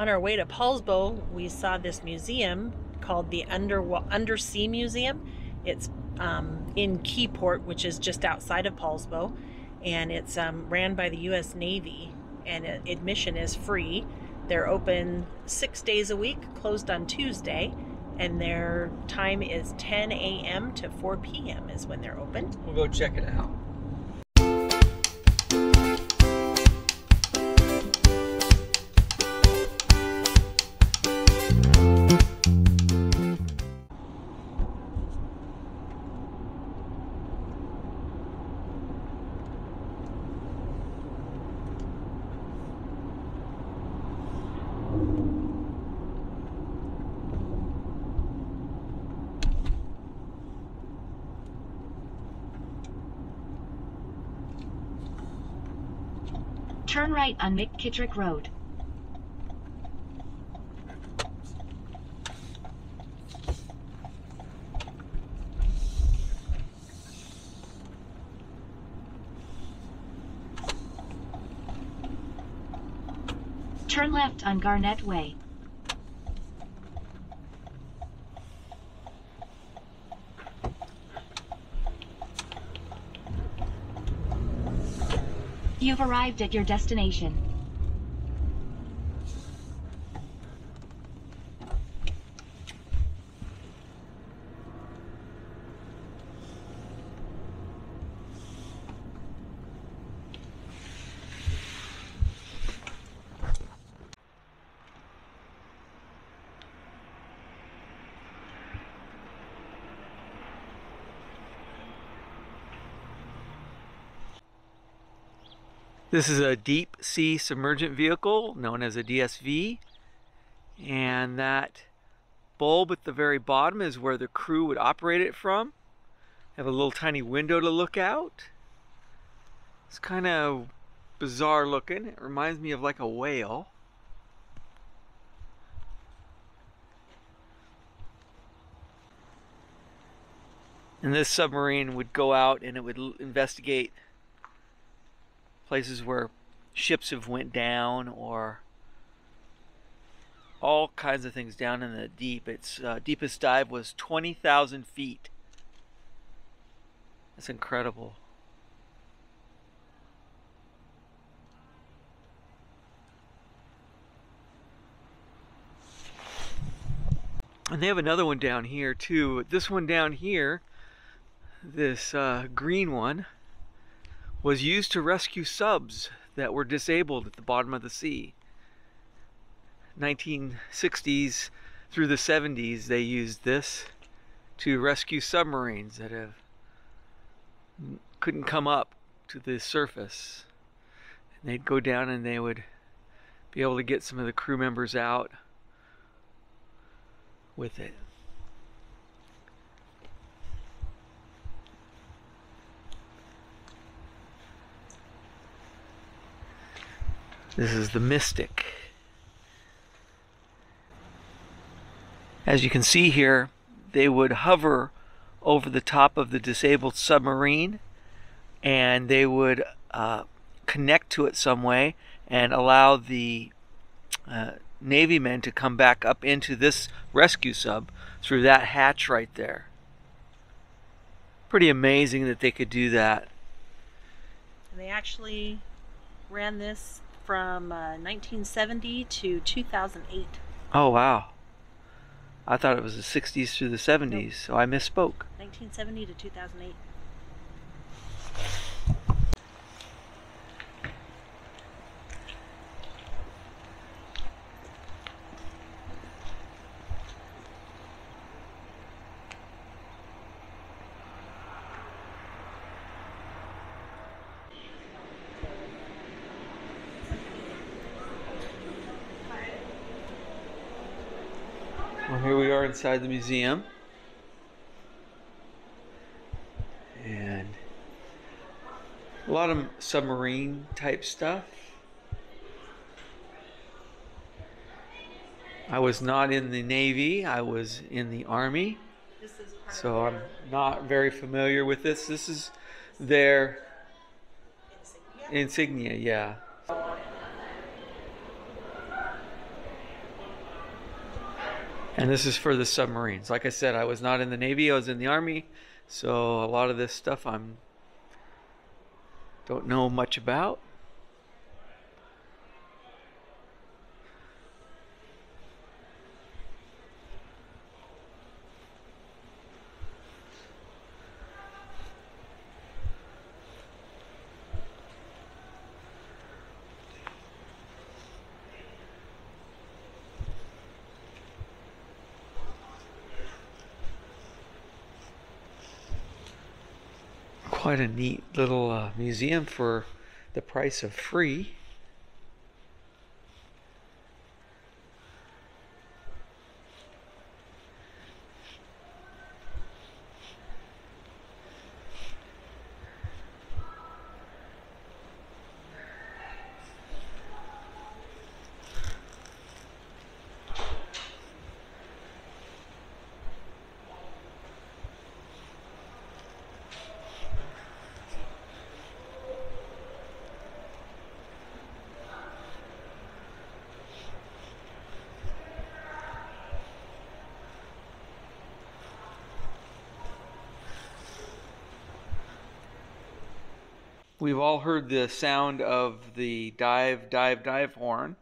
On our way to Poulsbo, we saw this museum called the Under Undersea Museum. It's um, in Keyport, which is just outside of Poulsbo, and it's um, ran by the U.S. Navy. And admission is free. They're open six days a week, closed on Tuesday, and their time is 10 a.m. to 4 p.m. is when they're open. We'll go check it out. Right on McKittrick Road. Turn left on Garnett Way. You've arrived at your destination. This is a deep sea submergent vehicle known as a DSV. And that bulb at the very bottom is where the crew would operate it from. Have a little tiny window to look out. It's kind of bizarre looking. It reminds me of like a whale. And this submarine would go out and it would investigate places where ships have went down or all kinds of things down in the deep. Its uh, deepest dive was 20,000 feet. That's incredible. And they have another one down here too. This one down here, this uh, green one, was used to rescue subs that were disabled at the bottom of the sea. 1960s through the 70s they used this to rescue submarines that have couldn't come up to the surface. And they'd go down and they would be able to get some of the crew members out with it. This is the Mystic. As you can see here, they would hover over the top of the disabled submarine and they would uh, connect to it some way and allow the uh, Navy men to come back up into this rescue sub through that hatch right there. Pretty amazing that they could do that. And they actually ran this from uh, 1970 to 2008. Oh, wow. I thought it was the 60s through the 70s, nope. so I misspoke. 1970 to 2008. Well, here we are inside the museum. And a lot of submarine type stuff. I was not in the Navy, I was in the Army. So I'm not very familiar with this. This is their insignia, insignia yeah. And this is for the submarines. Like I said, I was not in the Navy, I was in the Army, so a lot of this stuff I'm don't know much about. Quite a neat little uh, museum for the price of free. We've all heard the sound of the dive, dive, dive horn.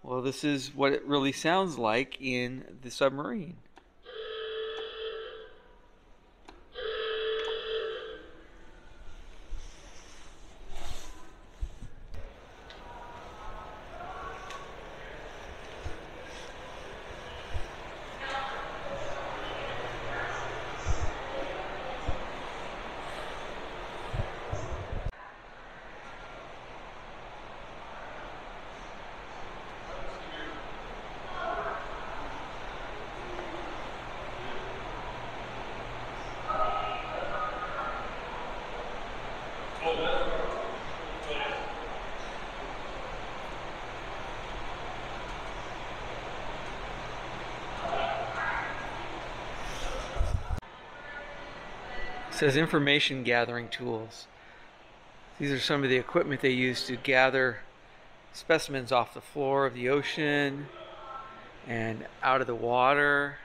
Well, this is what it really sounds like in the submarine. Says information gathering tools. These are some of the equipment they use to gather specimens off the floor of the ocean and out of the water.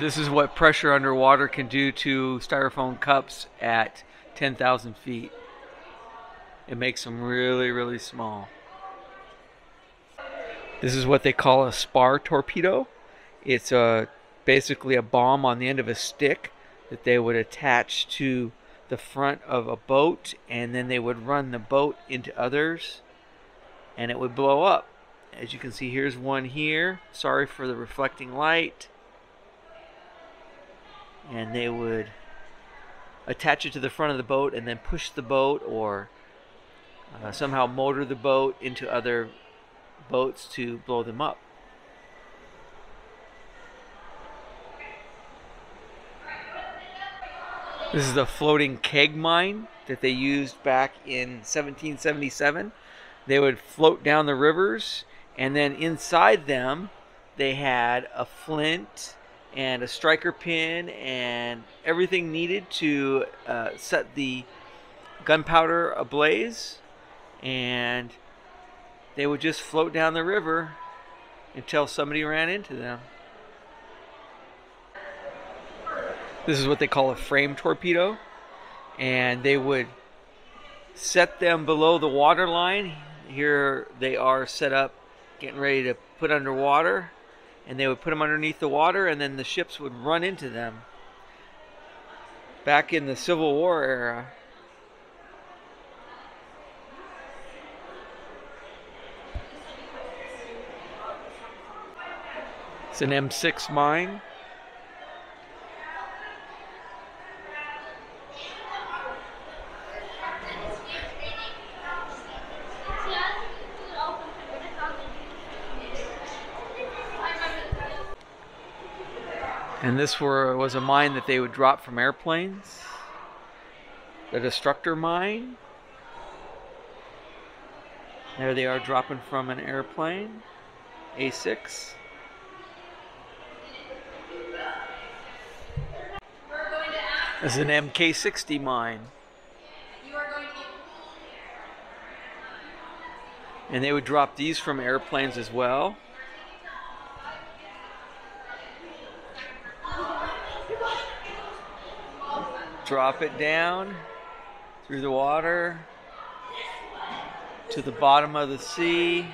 This is what pressure underwater can do to styrofoam cups at 10,000 feet. It makes them really, really small. This is what they call a spar torpedo. It's a basically a bomb on the end of a stick that they would attach to the front of a boat and then they would run the boat into others and it would blow up. As you can see, here's one here. Sorry for the reflecting light. And they would attach it to the front of the boat and then push the boat or uh, somehow motor the boat into other boats to blow them up. This is a floating keg mine that they used back in 1777. They would float down the rivers, and then inside them, they had a flint and a striker pin and everything needed to uh, set the gunpowder ablaze and they would just float down the river until somebody ran into them. This is what they call a frame torpedo, and they would set them below the water line. Here they are set up, getting ready to put underwater, and they would put them underneath the water, and then the ships would run into them. Back in the Civil War era, It's an M6 mine. And this were, was a mine that they would drop from airplanes. The destructor mine. There they are dropping from an airplane. A6. This is an MK60 mine. And they would drop these from airplanes as well. Drop it down through the water to the bottom of the sea.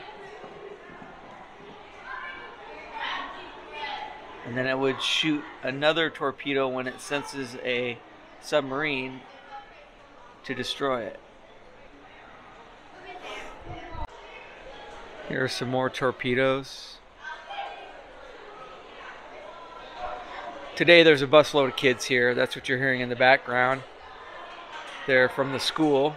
And then it would shoot another torpedo when it senses a submarine to destroy it. Here are some more torpedoes. Today there's a busload of kids here. That's what you're hearing in the background. They're from the school.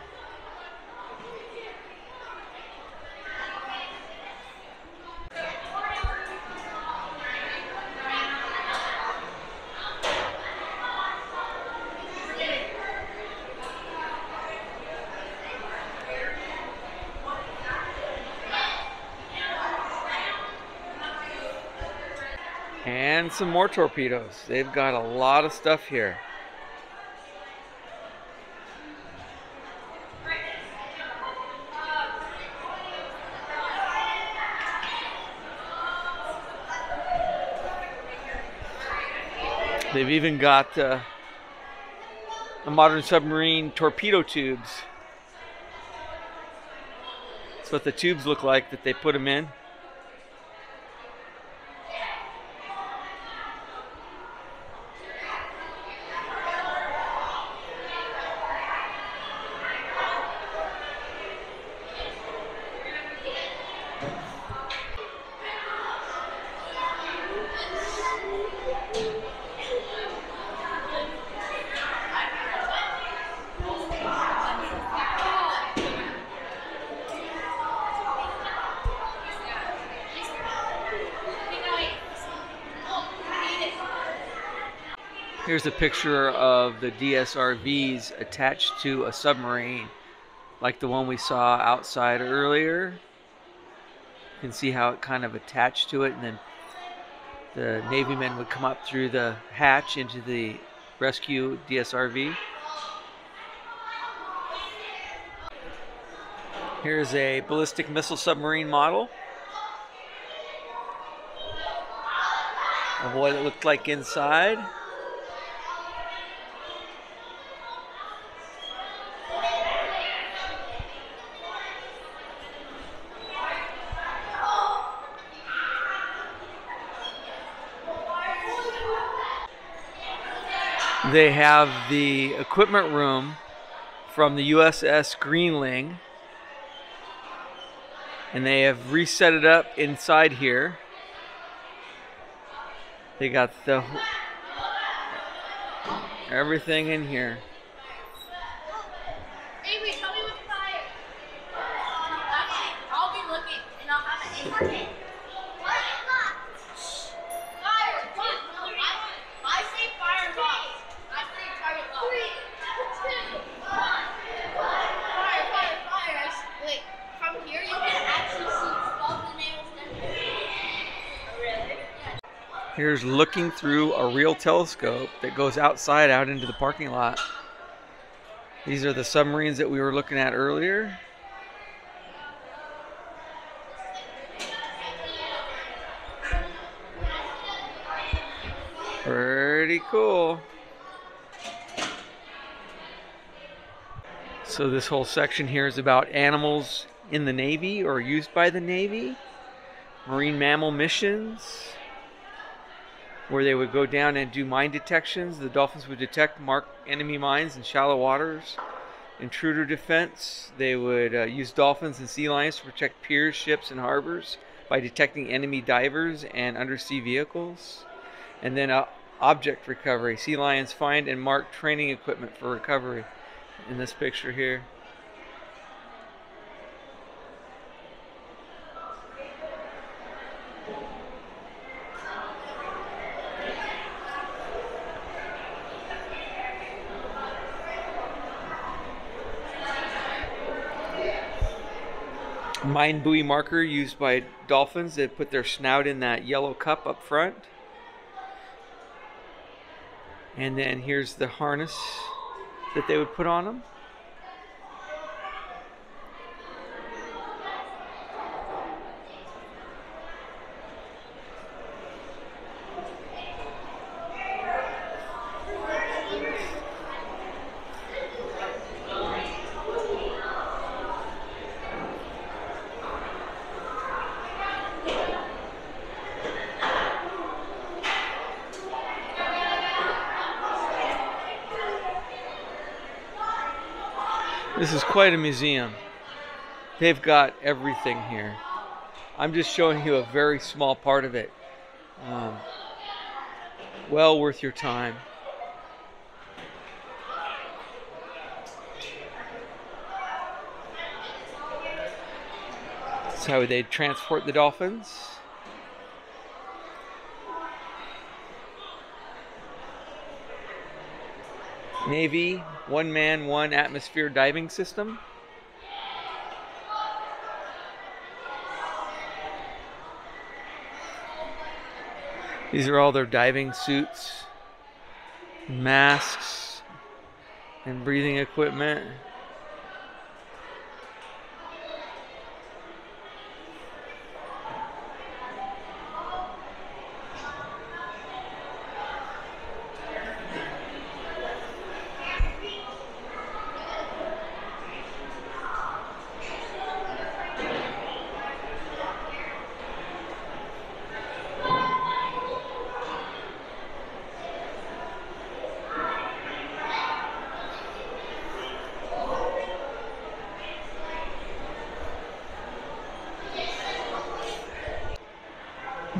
And some more torpedoes. They've got a lot of stuff here. They've even got uh, the modern submarine torpedo tubes. That's what the tubes look like that they put them in. Here's a picture of the DSRVs attached to a submarine, like the one we saw outside earlier. You can see how it kind of attached to it, and then the Navy men would come up through the hatch into the rescue DSRV. Here's a ballistic missile submarine model of what it looked like inside. They have the equipment room from the USS Greenling. And they have reset it up inside here. They got the everything in here. Avery, tell me what's fire. Okay, I'll be looking and I'll have an aim. What? Fire! What? No, I, I say fire box. I say target box. Three, two, one. Fire, fire, fire. I s- Wait, from here you can actually see above the nails. Really? Yeah. Here's looking through a real telescope that goes outside out into the parking lot. These are the submarines that we were looking at earlier. Pretty cool. So this whole section here is about animals in the Navy or used by the Navy. Marine mammal missions where they would go down and do mine detections. The dolphins would detect mark enemy mines in shallow waters. Intruder defense, they would uh, use dolphins and sea lions to protect piers, ships, and harbors by detecting enemy divers and undersea vehicles. And then uh, object recovery. Sea lions find and mark training equipment for recovery in this picture here. Mine buoy marker used by dolphins. They put their snout in that yellow cup up front. And then here's the harness that they would put on them. This is quite a museum. They've got everything here. I'm just showing you a very small part of it. Um, well worth your time. That's how they transport the dolphins. Navy, one man, one atmosphere diving system. These are all their diving suits, masks, and breathing equipment.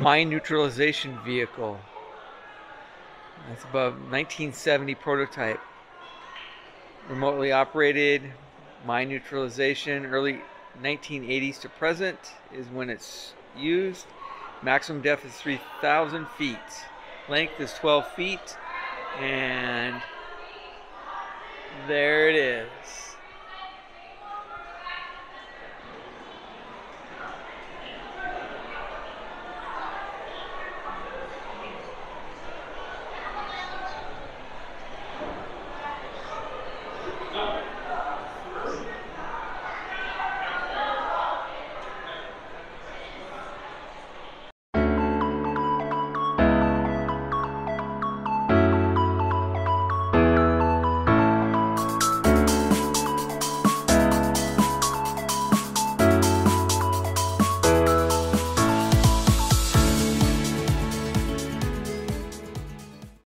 Mine neutralization vehicle. That's above 1970 prototype. Remotely operated mine neutralization, early 1980s to present is when it's used. Maximum depth is 3,000 feet. Length is 12 feet. And there it is.